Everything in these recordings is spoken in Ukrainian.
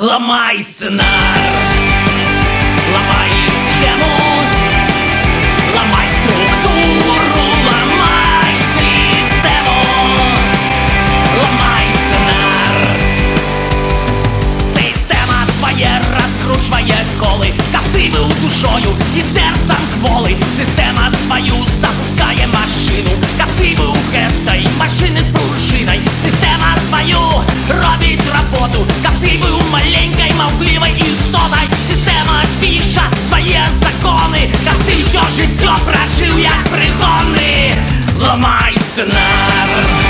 Ломай сценар, ламай схему, ламай структуру, ламай систему, ламай сценар. Система своє розкручує коли, кативив душою. І серцем маленькой мовливой істотой. Система пиша свои закони, как ти все життя прожив, як пригони. Ломай сценар,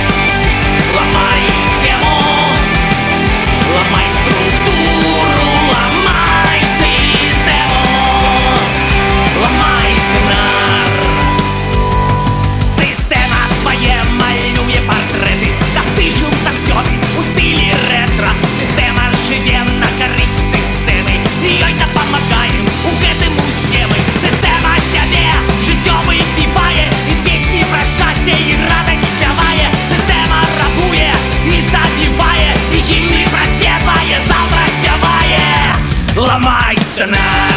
Ламай сценар,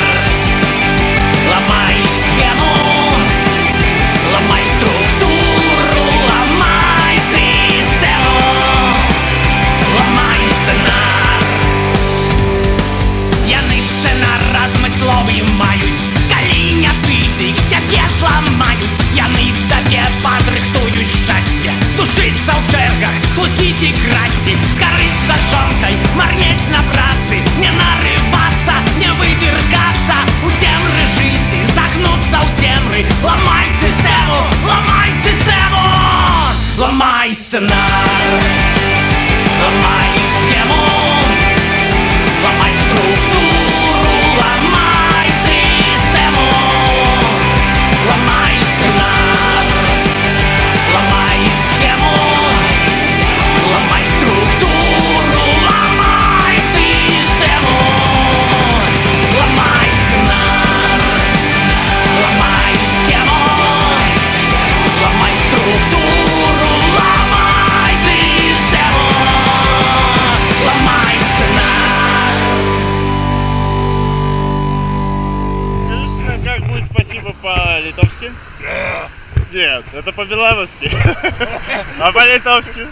ламай схему, ламай структуру, ламай систему, ламай сценар. Яны сцэнар адмысловы маюць Калі не ты, дык цябе зламаюць Яны табе падрыхтуюць шчасце Душыцца ў чэргах, хлусіць і красці Скарыцца Ламай сцэнар Ламай спасибо по-литовски? Нет, это по-белорусски. А по-литовски?